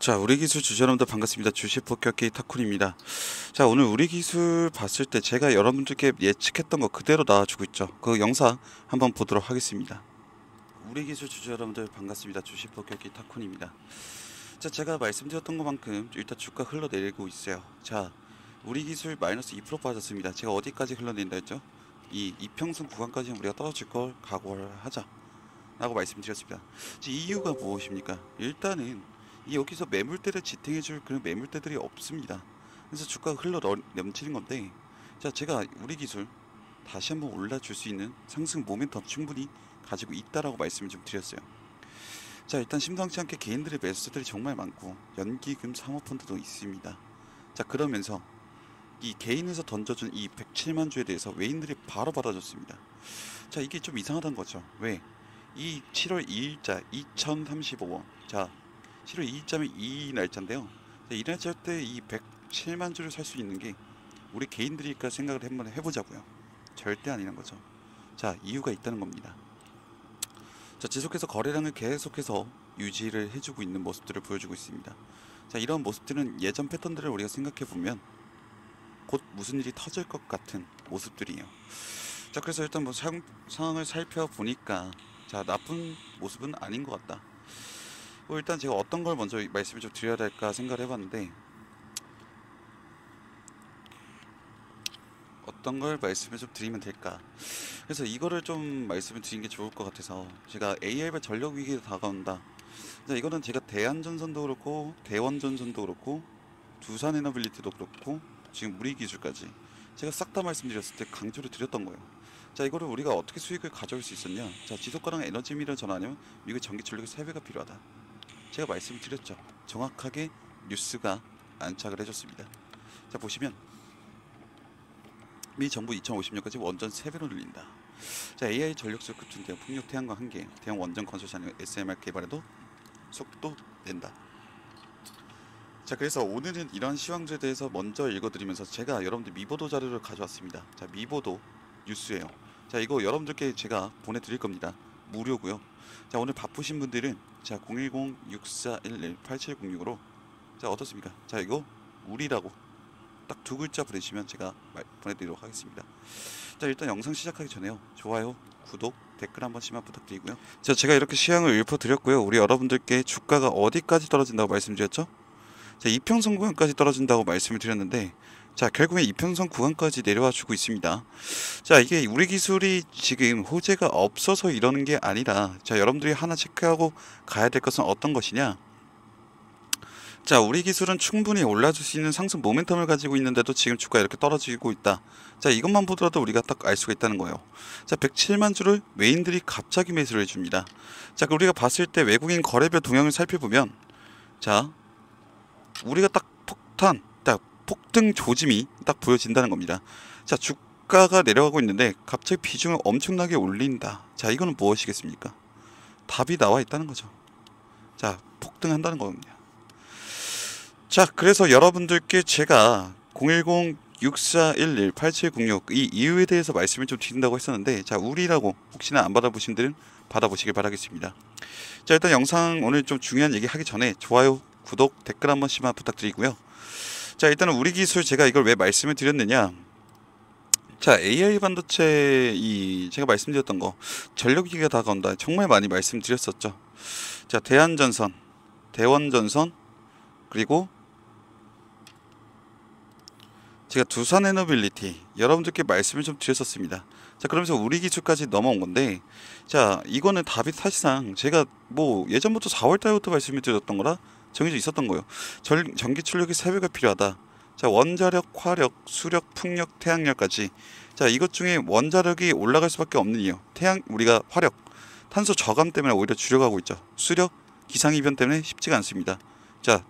자, 우리 기술 주주 여러분들 반갑습니다. 주식 폭격기 타쿤입니다. 자, 오늘 우리 기술 봤을 때 제가 여러분들께 예측했던 거 그대로 나와주고 있죠. 그 영상 한번 보도록 하겠습니다. 우리 기술 주주 여러분들 반갑습니다. 주식 폭격기 타쿤입니다. 자, 제가 말씀드렸던 것만큼 일단 주가 흘러내리고 있어요. 자, 우리 기술 마이너스 2% 빠졌습니다. 제가 어디까지 흘러낸다 했죠? 이 이평선 구간까지는 우리가 떨어질 걸 각오를 하자. 라고 말씀드렸습니다. 자, 이유가 무엇입니까? 일단은 이 여기서 매물대를 지탱해줄 그런 매물대들이 없습니다. 그래서 주가가 흘러 넘- 넘치는 건데, 자 제가 우리 기술 다시 한번 올라줄 수 있는 상승 모멘텀 충분히 가지고 있다라고 말씀을 좀 드렸어요. 자 일단 심상치 않게 개인들의 매수들이 정말 많고 연기금 사모펀드도 있습니다. 자 그러면서 이 개인에서 던져준 이 107만 주에 대해서 외인들이 바로 받아줬습니다. 자 이게 좀 이상하다는 거죠. 왜? 이 7월 2일자 2035원 자 7월 2일자면 이 날짜인데요. 자, 이 날짜 때 이 107만 주를 살 수 있는 게 우리 개인들이니까 생각을 한번 해보자고요. 절대 아니는 거죠. 자 이유가 있다는 겁니다. 자 지속해서 거래량을 계속해서 유지를 해주고 있는 모습들을 보여주고 있습니다. 자 이런 모습들은 예전 패턴들을 우리가 생각해 보면 곧 무슨 일이 터질 것 같은 모습들이에요. 자 그래서 일단 뭐 상, 상황을 살펴보니까 자 나쁜 모습은 아닌 것 같다. 뭐 일단 제가 어떤 걸 먼저 말씀을 좀 드려야 될까 생각을 해봤는데 어떤 걸 말씀을 좀 드리면 될까? 그래서 이거를 좀 말씀을 드리는 게 좋을 것 같아서 제가 AI발 전력 위기에 다가온다. 자, 이거는 제가 대한전선도 그렇고 대원전선도 그렇고 두산에너빌리티도 그렇고 지금 우리 기술까지 제가 싹 다 말씀드렸을 때 강조를 드렸던 거예요. 자 이거를 우리가 어떻게 수익을 가져올 수 있었냐? 자 지속 가능 에너지 미를 전하려면 미국 전기 출력이 3배가 필요하다 제가 말씀드렸죠. 정확하게 뉴스가 안착을 해줬습니다. 자 보시면 미 정부 2050년까지 원전 3배로 늘린다. 자 AI 전력수 급증 대형 풍력 태양광 한개 대형 원전 산업 SMR 개발에도 속도 낸다. 자 그래서 오늘은 이런 시황들에 대해서 먼저 읽어드리면서 제가 여러분들 미보도 자료를 가져왔습니다. 자 미보도 뉴스예요. 자 이거 여러분들께 제가 보내드릴 겁니다. 무료고요. 자 오늘 바쁘신 분들은 자 010-6411-8706으로 자 어떻습니까? 자 이거 우리라고 딱 두 글자 보내시면 제가 말, 보내드리도록 하겠습니다. 자 일단 영상 시작하기 전에요 좋아요 구독 댓글 한 번씩만 부탁드리고요. 자 제가 이렇게 시향을 읊어드렸고요. 우리 여러분들께 주가가 어디까지 떨어진다고 말씀드렸죠? 자 이평선 구간까지 떨어진다고 말씀을 드렸는데 자 결국엔 이평선 구간까지 내려와 주고 있습니다. 자 이게 우리 기술이 지금 호재가 없어서 이러는 게 아니라 자 여러분들이 하나 체크하고 가야 될 것은 어떤 것이냐? 자 우리 기술은 충분히 올라줄 수 있는 상승 모멘텀을 가지고 있는데도 지금 주가 이렇게 떨어지고 있다. 자 이것만 보더라도 우리가 딱 알 수가 있다는 거예요. 자 107만 주를 외인들이 갑자기 매수를 해줍니다. 자 우리가 봤을 때 외국인 거래별 동향을 살펴보면 자 우리가 딱 폭탄 딱 폭등 조짐이 딱 보여진다는 겁니다. 자 주가가 내려가고 있는데 갑자기 비중을 엄청나게 올린다. 자 이거는 무엇이겠습니까? 답이 나와 있다는 거죠. 자 폭등한다는 겁니다. 자 그래서 여러분들께 제가 010-6411-8706 이 이유에 대해서 말씀을 좀 드린다고 했었는데 자 우리라고 혹시나 안 받아보신 분들은 받아보시길 바라겠습니다. 자 일단 영상 오늘 좀 중요한 얘기 하기 전에 좋아요 구독 댓글 한 번씩만 부탁드리고요. 자 일단은 우리 기술 제가 이걸 왜 말씀을 드렸느냐. 자 AI 반도체 이 제가 말씀드렸던 거 전력위기가 다가온다. 정말 많이 말씀드렸었죠. 자 대한전선 대원전선 그리고 제가 두산 에너빌리티 여러분들께 말씀을 좀 드렸었습니다. 자 그러면서 우리 기술까지 넘어온 건데 자 이거는 답이 사실상 제가 뭐 예전부터 4월 달부터 말씀을 드렸던 거라 정해져 있었던 거예요. 전, 전기 출력이 3배가 필요하다. 자 원자력, 화력, 수력, 풍력, 태양열까지 자 이것 중에 원자력이 올라갈 수밖에 없는 이유 태양 우리가 화력 탄소 저감 때문에 오히려 줄여가고 있죠. 수력 기상이변 때문에 쉽지가 않습니다. 자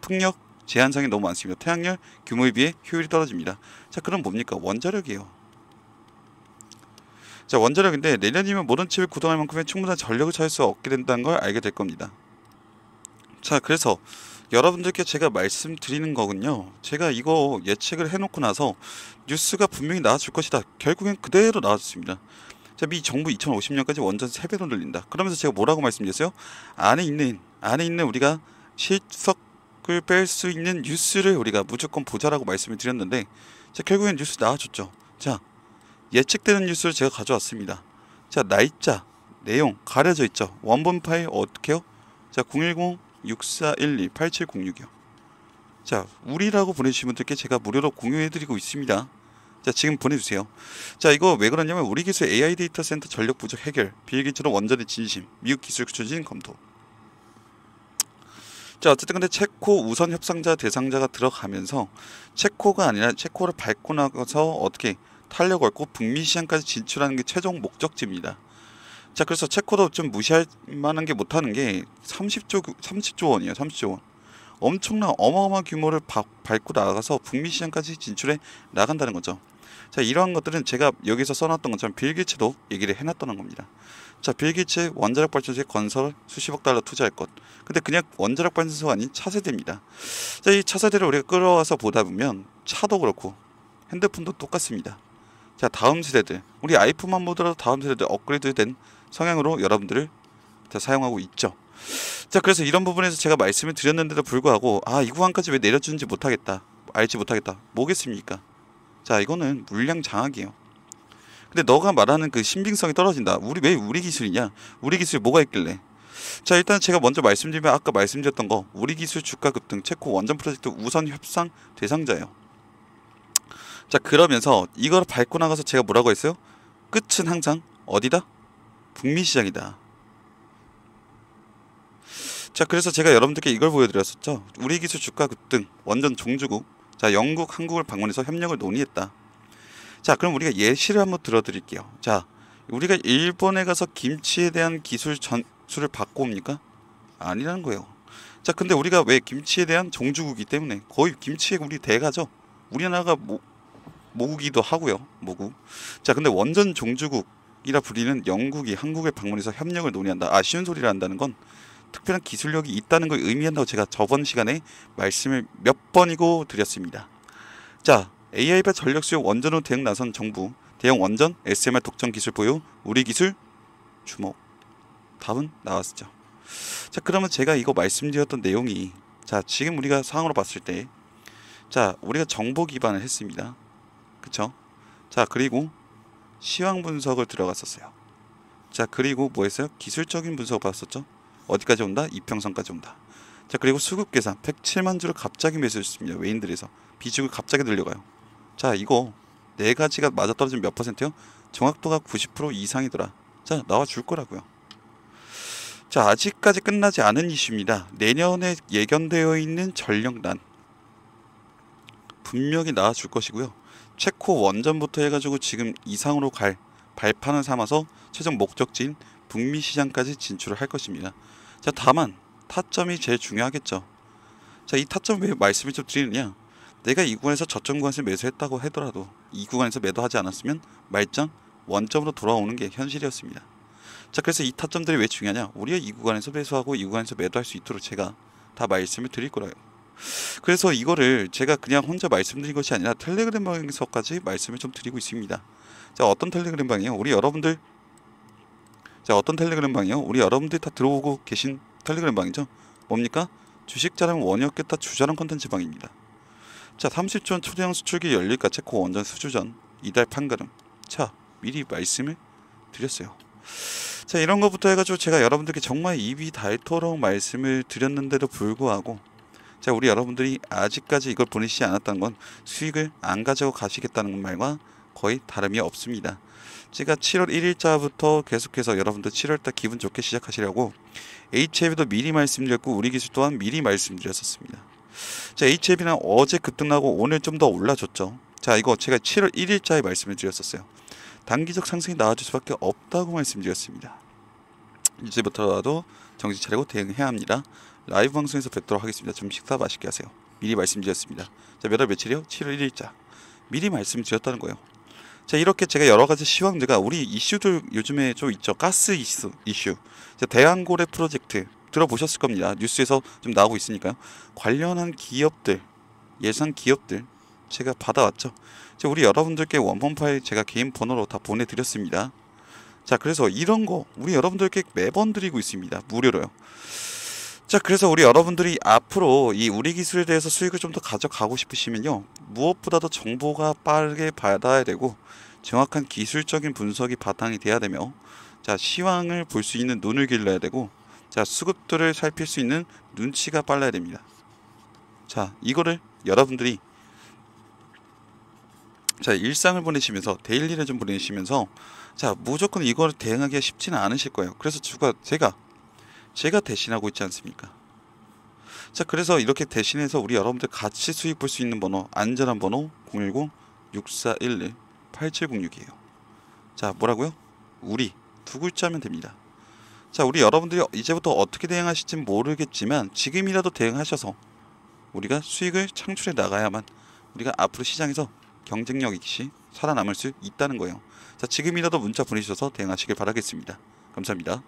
풍력 제한상이 너무 많습니다. 태양열 규모에 비해 효율이 떨어집니다. 자 그럼 뭡니까 원자력이에요. 자 원자력인데 내년이면 모든 칩을 구동할 만큼의 충분한 전력을 찾을 수 없게 된다는 걸 알게 될 겁니다. 자 그래서 여러분들께 제가 말씀드리는 거군요. 제가 이거 예측을 해놓고 나서 뉴스가 분명히 나와줄 것이다. 결국엔 그대로 나와줬습니다. 자, 미 정부 2050년까지 원전 3배로 늘린다. 그러면서 제가 뭐라고 말씀드렸어요? 안에 있는 안에 있는 우리가 실석을 뺄 수 있는 뉴스를 우리가 무조건 보자라고 말씀을 드렸는데 자 결국엔 뉴스 나와줬죠. 자 예측되는 뉴스를 제가 가져왔습니다. 자 날짜 내용 가려져 있죠. 원본 파일 어떻게요? 자 010-6412-8706이요. 자 우리라고 보내주신 분들께 제가 무료로 공유해드리고 있습니다. 자 지금 보내주세요. 자 이거 왜 그러냐면 우리 기술 AI 데이터 센터 전력 부족 해결 빌 게이츠처럼 원전에 진심 미국 기술 추진 검토. 자 어쨌든 근데 체코 우선 협상자 대상자가 들어가면서 체코가 아니라 체코를 밟고 나가서 어떻게 탄력 얻고 북미 시장까지 진출하는 게 최종 목적지입니다. 자 그래서 체코도 좀 무시할 만한 게 못하는 게 30조 30조 원이에요 30조 원. 엄청난 어마어마한 규모를 바, 밟고 나가서 북미 시장까지 진출해 나간다는 거죠. 자 이러한 것들은 제가 여기서 써놨던 것처럼 빌기츠도 얘기를 해놨다는 겁니다. 자 빌기츠 원자력 발전소의 건설 수십억 달러 투자할 것. 근데 그냥 원자력 발전소가 아닌 차세대입니다. 자이 차세대를 우리가 끌어와서 보다 보면 차도 그렇고 핸드폰도 똑같습니다 자 다음 세대들 우리 아이폰만 보더라도 다음 세대들 업그레이드된 성향으로 여러분들을 다 사용하고 있죠. 자 그래서 이런 부분에서 제가 말씀을 드렸는데도 불구하고 아 이 구간까지 왜 내려주는지 못하겠다 알지 못하겠다 뭐겠습니까? 자 이거는 물량 장악이에요. 근데 너가 말하는 그 신빙성이 떨어진다. 우리 왜 우리 기술이냐? 우리 기술이 뭐가 있길래? 자 일단 제가 먼저 말씀드리면 아까 말씀드렸던 거 우리 기술 주가 급등 체코 원전 프로젝트 우선 협상 대상자예요. 자 그러면서 이걸 밟고 나가서 제가 뭐라고 했어요? 끝은 항상 어디다? 북미 시장이다. 자, 그래서 제가 여러분들께 이걸 보여드렸었죠. 우리 기술 주가 급등, 원전 종주국. 자, 영국, 한국을 방문해서 협력을 논의했다. 자, 그럼 우리가 예시를 한번 들어드릴게요. 자, 우리가 일본에 가서 김치에 대한 기술 전수를 받고 옵니까? 아니라는 거예요. 자, 근데 우리가 왜 김치에 대한 종주국이기 때문에 거의 김치에 우리 대가죠. 우리나라가 모, 모국이기도 하고요. 모국. 자, 근데 원전 종주국 이라 불리는 영국이 한국에 방문해서 협력을 논의한다. 아 쉬운 소리를 한다는 건 특별한 기술력이 있다는 걸 의미한다고 제가 저번 시간에 말씀을 몇 번이고 드렸습니다. 자 AI발 전력 수요 원전으로 대응 나선 정부 대형 원전 SMR 독점 기술 보유 우리 기술 주목 답은 나왔죠. 자 그러면 제가 이거 말씀드렸던 내용이 자 지금 우리가 상황으로 봤을 때 자 우리가 정보 기반을 했습니다. 그쵸? 자 그리고 시황 분석을 들어갔었어요. 자 그리고 뭐 했어요? 기술적인 분석을 봤었죠. 어디까지 온다? 이평선까지 온다. 자 그리고 수급 계산 107만 주를 갑자기 매수했습니다. 외인들에서 비중을 갑자기 늘려가요. 자 이거 네 가지가 맞아떨어지면 몇 퍼센트요? 정확도가 90% 이상이더라. 자 나와 줄 거라고요. 자 아직까지 끝나지 않은 이슈입니다. 내년에 예견되어 있는 전력난 분명히 나와 줄 것이고요. 체코 원전부터 해가지고 지금 이상으로 갈 발판을 삼아서 최종 목적지인 북미 시장까지 진출을 할 것입니다. 자 다만 타점이 제일 중요하겠죠. 자이 타점 왜 말씀을 좀 드리느냐? 내가 이 구간에서 저점 구간에서 매수했다고 하더라도 이 구간에서 매도하지 않았으면 말짱 원점으로 돌아오는 게 현실이었습니다. 자 그래서 이 타점들이 왜 중요하냐? 우리가 이 구간에서 매수하고 이 구간에서 매도할 수 있도록 제가 다 말씀을 드릴 거라요. 그래서 이거를 제가 그냥 혼자 말씀드린 것이 아니라 텔레그램 방에서까지 말씀을 좀 드리고 있습니다. 자 어떤 텔레그램 방이요? 우리 여러분들 자 어떤 텔레그램 방이요? 우리 여러분들 다 들어오고 계신 텔레그램 방이죠? 뭡니까? 주식 자랑 원이었겠다 주자랑 컨텐츠 방입니다. 자 30조 초대형 수출기 열릴까 체코 원전 수주전 이달 판가름 자 미리 말씀을 드렸어요. 자 이런 것부터 해가지고 제가 여러분들께 정말 입이 닳도록 말씀을 드렸는데도 불구하고 자, 우리 여러분들이 아직까지 이걸 보내시지 않았다는 건 수익을 안 가지고 가시겠다는 말과 거의 다름이 없습니다. 제가 7월 1일자부터 계속해서 여러분들 7월달 기분 좋게 시작하시려고 HAB도 미리 말씀드렸고 우리 기술 또한 미리 말씀드렸었습니다. 자, HAB는 어제 급등나고 오늘 좀 더 올라줬죠. 자, 이거 제가 7월 1일자에 말씀을 드렸었어요. 단기적 상승이 나와줄 수밖에 없다고 말씀드렸습니다. 이제부터라도 정신 차리고 대응해야 합니다. 라이브 방송에서 뵙도록 하겠습니다. 좀 식사 맛있게 하세요. 미리 말씀드렸습니다. 자, 몇 월 며칠이요? 7월 1일자. 미리 말씀드렸다는 거예요. 자, 이렇게 제가 여러 가지 시황들과 우리 이슈들 요즘에 좀 있죠. 가스 이슈. 이슈. 자, 대한고래 프로젝트 들어보셨을 겁니다. 뉴스에서 좀 나오고 있으니까요. 관련한 기업들, 예상 기업들 제가 받아왔죠. 자, 우리 여러분들께 원본 파일 제가 개인 번호로 다 보내드렸습니다. 자, 그래서 이런 거 우리 여러분들께 매번 드리고 있습니다. 무료로요. 자, 그래서 우리 여러분들이 앞으로 이 우리 기술에 대해서 수익을 좀 더 가져가고 싶으시면요. 무엇보다도 정보가 빠르게 받아야 되고 정확한 기술적인 분석이 바탕이 돼야 되며 자, 시황을 볼 수 있는 눈을 길러야 되고 자, 수급들을 살필 수 있는 눈치가 빨라야 됩니다. 자, 이거를 여러분들이 자, 일상을 보내시면서 데일리를 좀 보내시면서 자, 무조건 이걸 대응하기가 쉽지는 않으실 거예요. 그래서 주가 제가 제가 대신하고 있지 않습니까? 자, 그래서 이렇게 대신해서 우리 여러분들 같이 수익 볼 수 있는 번호, 안전한 번호 010-6411-8706이에요. 자, 뭐라고요? 우리 두 글자면 됩니다. 자, 우리 여러분들이 이제부터 어떻게 대응하실지 모르겠지만 지금이라도 대응하셔서 우리가 수익을 창출해 나가야만 우리가 앞으로 시장에서 경쟁력 있이 살아남을 수 있다는 거예요. 자, 지금이라도 문자 보내주셔서 대응하시길 바라겠습니다. 감사합니다.